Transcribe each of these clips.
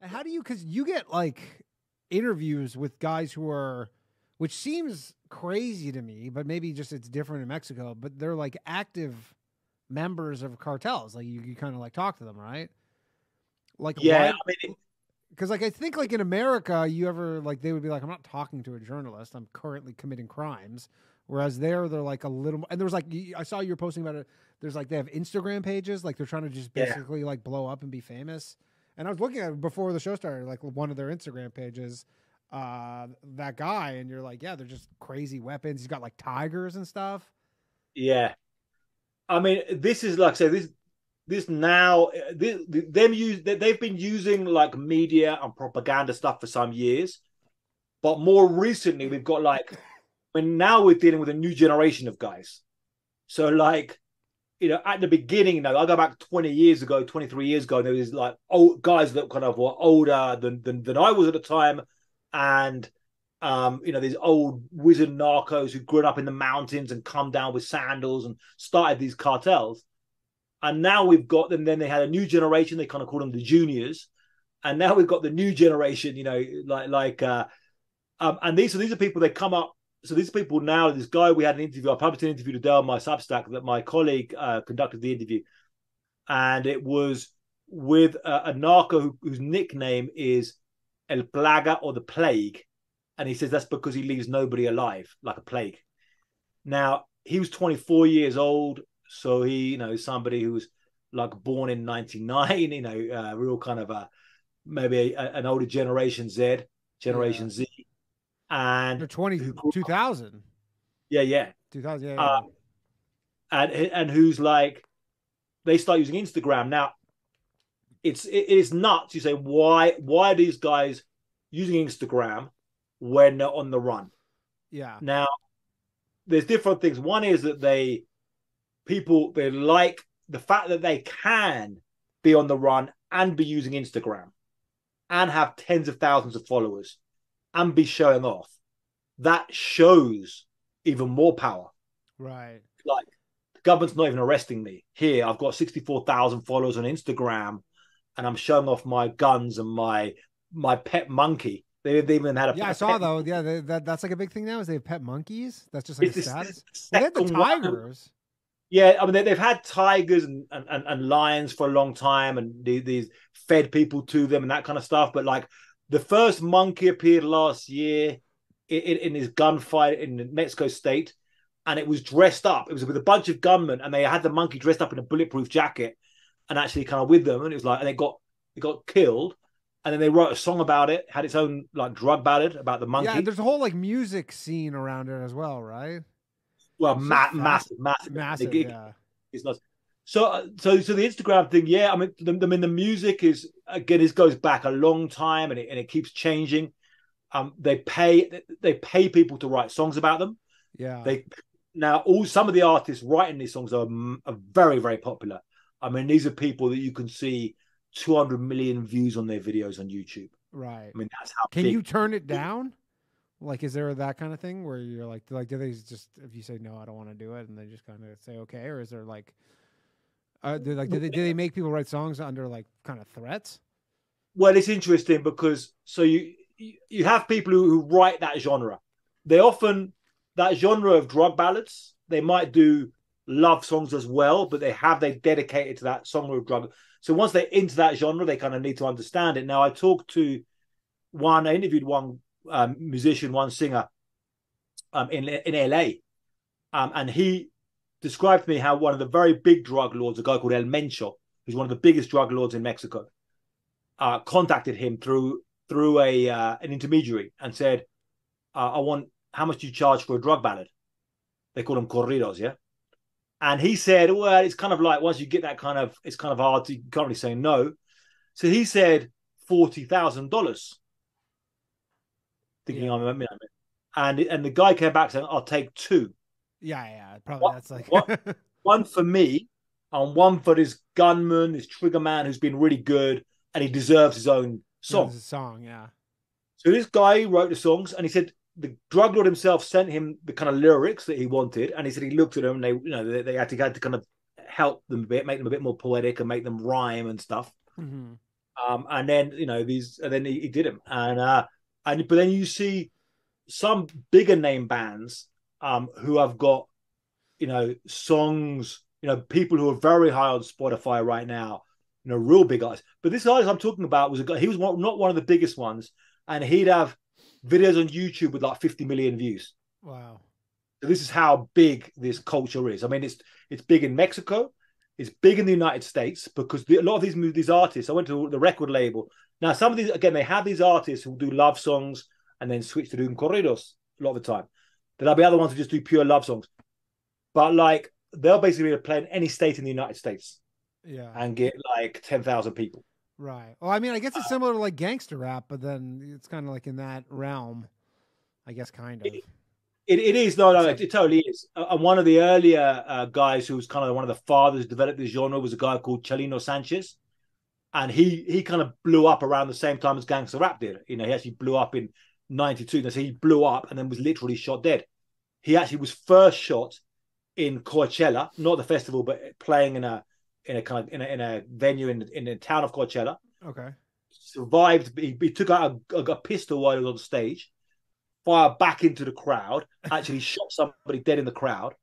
And how do you? Because you get like interviews with guys who are, which seems crazy to me, but maybe just it's different in Mexico. But they're like active members of cartels. Like you, you kind of like talk to them, right? Like yeah, why- I mean, because like I think like in America, you ever like they would be like, I'm not talking to a journalist. I'm currently committing crimes. Whereas there, they're like a little. And there was like I saw you were posting about it. There's like they have Instagram pages. Like they're trying to just Yeah. basically like blow up and be famous. And I was looking at before the show started, like one of their Instagram pages. Uh, that guy, and you're like, yeah, they're just crazy weapons. He's got like tigers and stuff. Yeah, I mean, this is like I say this. This now, this, them use they- they've been using like media and propaganda stuff for some years, but more recently we've got like, when now we're dealing with a new generation of guys. So like, you know, at the beginning, know, I go back twenty years ago, twenty three years ago, and there was like old guys that kind of were older than than, than I was at the time, and um, you know, these old wizard narcos who grew up in the mountains and come down with sandals and started these cartels. And now we've got them, then they had a new generation, they kind of call them the juniors. And now we've got the new generation, you know, like like uh um and these so these are people they come up. So these people now, this guy we had an interview, I published an interview today on my Substack that my colleague uh, conducted the interview. And it was with a, a narco who, whose nickname is El Plaga or the Plague and he says that's because he leaves nobody alive like a plague now he was 24 years old so he you know somebody who was like born in 99 you know uh, real kind of a maybe a, an older generation z generation Yeah. z and They're 20, Who grew up- 2000. yeah yeah 2000, yeah. yeah, Uh, and and who's like they start using instagram now it's it is nuts you say why why are these guys using instagram when they're on the run yeah. Now, there's different things. One is that they people they like the fact that they can be on the run and be using Instagram and have tens of thousands of followers and be showing off. That shows even more power. Right. Like the government's not even arresting me. Here, I've got 64,000 followers on Instagram and I'm showing off my guns and my my pet monkey. They, they even had a Yeah, I saw though. Yeah, they, that that's like a big thing now. Is they have pet monkeys? That's just like It's a status. Well, they had the one. tigers. Yeah, I mean they, they've had tigers and, and, and, lions for a long time, and the- these fed people to them and that kind of stuff. But like the first monkey appeared last year in, in, in his gunfight in Mexico State, and it was dressed up. It was with a bunch of gunmen, and they had the monkey dressed up in a bulletproof jacket, and actually kind of with them. And it was like, and they got it got killed, and then they wrote a song about it, had its own like drug ballad about the monkey. Yeah, and there's a whole like music scene around it as well, right? well, ma- massive, massive, Massive. They- Yeah. it's nuts. So, uh, so, so the Instagram thing, yeah. I mean, the, I mean, the music is again, this goes back a long time, and it and it keeps changing. Um, they pay they pay people to write songs about them. Yeah. They now all some of the artists writing these songs are, mm, are very very popular. I mean, these are people that you can see 200 million views on their videos on YouTube. right. I mean, that's how. Can big- you turn it down? Like, is there that kind of thing where you're like, like, do they just if you say no, I don't want to do it, and they just kind of say okay, or is there like, uh, like, do they do they make people write songs under like kind of threats? Well, it's interesting because so you you you have people who, who write that genre. They often that genre of drug ballads. They might do love songs as well, but they have they dedicated to that song of drug. So once they're into that genre, they kind of need to understand it. Now, I talked to one, I interviewed one um, musician, one singer um, in in LA, um, and he described to me how one of the very big drug lords, a guy called El Mencho, who's one of the biggest drug lords in Mexico, uh, contacted him through through a uh, an intermediary and said, uh, "I want how much do you charge for a drug ballad?" They call them corridos, yeah. And he said, "Well, it's kind of like once you get that kind of, it's kind of hard to you can't really say no." So he said forty thousand dollars, thinking Yeah. I'm, mean, and and the guy came back saying, "I'll take two, Yeah, yeah. Probably What- that's like what- one for me, and one for this gunman, this trigger man who's been really good, and he deserves his own song." Song. Yeah. So this guy wrote the songs, and he said the drug lord himself sent him the kind of lyrics that he wanted, and he said he looked at them, and they, you know, they, they had to had to kind of help them a bit, make them a bit more poetic, and make them rhyme and stuff. hmm Um, and then you know these, and then he, he did them, and uh, and but then you see some bigger name bands um who have got you know songs, you know people who are very high on Spotify right now, you know real big guys. But this artist I'm talking about was a guy. He was one, not one of the biggest ones, and he'd have videos on YouTube with like 50 million views. Wow. So this is how big this culture is. I mean, it's it's big in Mexico, it's big in the United States because the, a lot of these these artists. I went to the record label. Now, some of these again, they have these artists who do love songs and then switch to doing corridos a lot of the time. There'll be other ones who just do pure love songs, but like they'll basically play in any state in the United States, yeah, and get like ten thousand people. Right. Well, I mean, I guess it's similar to like gangster rap, but then it's kind of like in that realm. I guess kind of. It, it, it is no no it, it totally is uh, and one of the earlier uh, guys who was kind of one of the fathers developed this genre was a guy called Chalino Sanchez and he he kind of blew up around the same time as gangster rap did you know he actually blew up in 92 so he blew up and then was literally shot dead he actually was first shot in Coachella not the festival but playing in a in a kind of in a, in a venue in in the town of Coachella okay survived he, he took out a, a, pistol while he was on stage fire back into the crowd, actually shot somebody dead in the crowd.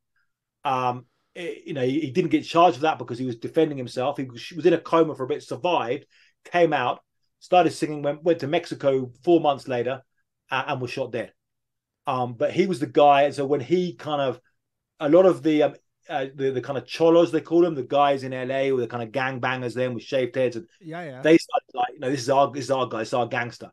Um, it, you know, he, he, didn't get charged for that because he was defending himself. He was, was, in a coma for a bit, survived, came out, started singing, went, went to Mexico four months later, and was shot dead. Um, but he was the guy. So when he kind of, a lot of the um, uh, the, the kind of cholos they call them, the guys in LA or the kind of gang bangers then with shaved heads, and yeah, yeah, they started like, you know, this is our this is our guy, this is our gangster